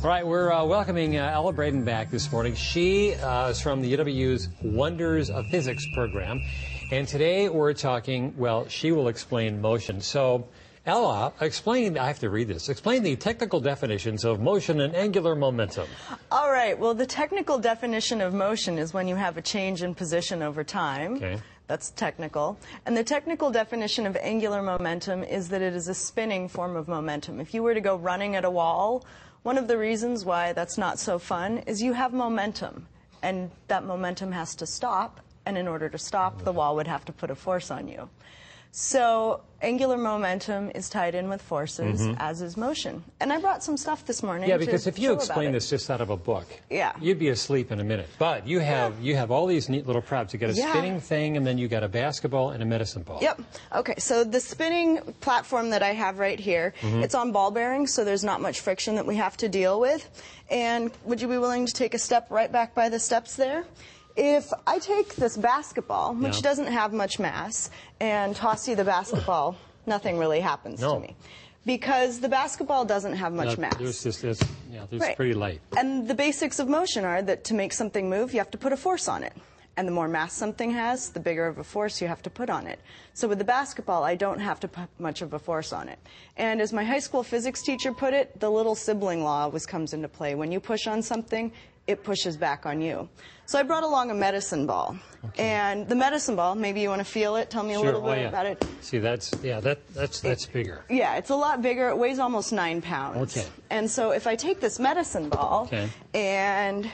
All right, we're uh, welcoming uh, Ella Braden back this morning. She uh, is from the UW's Wonders of Physics program. And today we're talking, well, she will explain motion. So, Ella, explain, I have to read this, explain the technical definitions of motion and angular momentum. All right, well, the technical definition of motion is when you have a change in position over time. Okay. That's technical. And the technical definition of angular momentum is that it is a spinning form of momentum. If you were to go running at a wall, one of the reasons why that's not so fun is you have momentum, and that momentum has to stop, and in order to stop, the wall would have to put a force on you. So angular momentum is tied in with forces, as is motion. And I brought some stuff this morning. Yeah, because if you explain this just out of a book, Yeah. you'd be asleep in a minute. But you have you have all these neat little props. You got a Yeah. spinning thing, and then you got a basketball and a medicine ball. Yep. Okay, so the spinning platform that I have right here, Mm-hmm. it's on ball bearings, so there's not much friction that we have to deal with. And would you be willing to take a step right back by the steps there? If I take this basketball, which Yeah. doesn't have much mass, and toss you the basketball, nothing really happens No. to me. Because the basketball doesn't have much Uh, mass. There's just this, yeah, there's Right. pretty light. And the basics of motion are that to make something move, you have to put a force on it. And the more mass something has, the bigger of a force you have to put on it. So with the basketball, I don't have to put much of a force on it. And as my high school physics teacher put it, the little sibling law always comes into play. When you push on something, it pushes back on you. So I brought along a medicine ball. Okay. And the medicine ball, maybe you want to feel it, tell me a Sure. little Oh, bit yeah. about it. See, that's yeah, that that's that's bigger. Yeah, it's a lot bigger. It weighs almost nine pounds. Okay. And so if I take this medicine ball Okay. and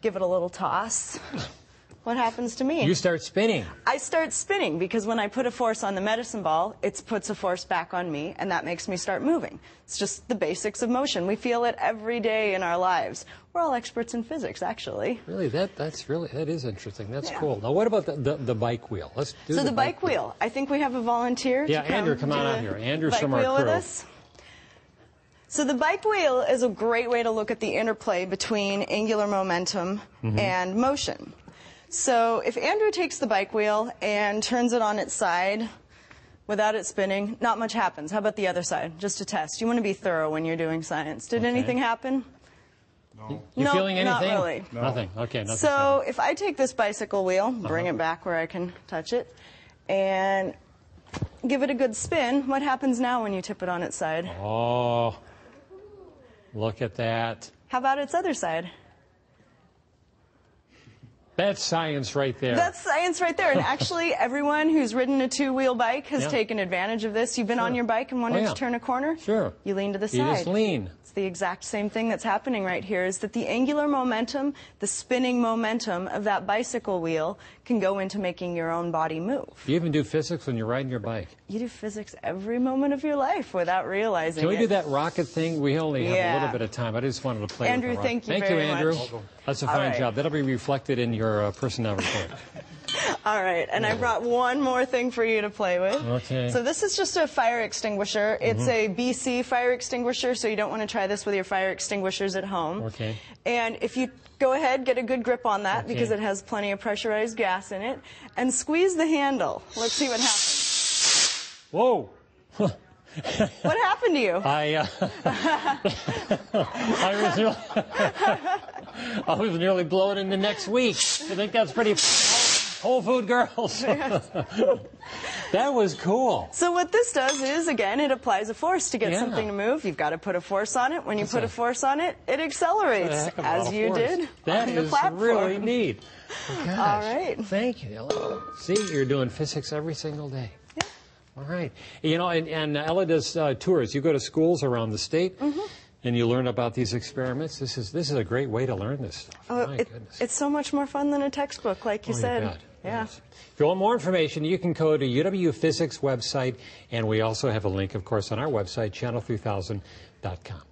give it a little toss, what happens to me? You start spinning. I start spinning because when I put a force on the medicine ball, it puts a force back on me, and that makes me start moving. It's just the basics of motion. We feel it every day in our lives. We're all experts in physics, actually. Really, that that's really that is interesting. That's Yeah. cool. Now, what about the, the, the bike wheel? Let's do So the bike wheel. I think we have a volunteer. Yeah, to come Andrew, come on out here. Andrew's from our wheel crew. us. So the bike wheel is a great way to look at the interplay between angular momentum Mm-hmm. and motion. So if Andrew takes the bike wheel and turns it on its side without it spinning, not much happens. How about the other side? Just a test. You want to be thorough when you're doing science. Did Okay. anything happen? No. You No, feeling anything? not really. Nothing. Okay. Nothing. So if I take this bicycle wheel, bring Uh-huh. it back where I can touch it, and give it a good spin, what happens now when you tip it on its side? Oh, look at that. How about its other side? That's science right there. That's science right there. And actually, everyone who's ridden a two-wheel bike has Yeah. taken advantage of this. You've been on your bike and wanted Oh, yeah. to turn a corner? Sure. You lean to the You side. just lean. It's the exact same thing that's happening right here is that the angular momentum, the spinning momentum of that bicycle wheel can go into making your own body move. You even do physics when you're riding your bike. You do physics every moment of your life without realizing it. Can we it. do that rocket thing? We only have a little bit of time. I just wanted to play Andrew, with the rocket. thank you Thank you, Andrew. much. That's a fine right. job. That'll be reflected in your uh, personnel report. All right, and I brought one more thing for you to play with. Okay. So this is just a fire extinguisher. It's a BC fire extinguisher, so you don't want to try this with your fire extinguishers at home. Okay. And if you go ahead, get a good grip on that Okay. because it has plenty of pressurized gas in it, and squeeze the handle. Let's see what happens. Whoa. What happened to you? I, uh, I, was nearly, I was nearly blown into next week. I think that's pretty. Whole Food Girls. that was cool. So what this does is, again, it applies a force to get Yeah. something to move. You've got to put a force on it. When you That's put a- a force on it, it accelerates, A heck of a lot as you force. did That on the is platform. really neat. Gosh. All right. Thank you, See, you're doing physics every single day. All right. You know, and, and Ella does uh, tours. You go to schools around the state, Mm-hmm. and you learn about these experiments. This is this is a great way to learn this stuff. Oh, it- it's so much more fun than a textbook, like you Oh, said. bet. Yeah. Yes. If you want more information, you can go to UW Physics website, and we also have a link, of course, on our website, channel3000.com.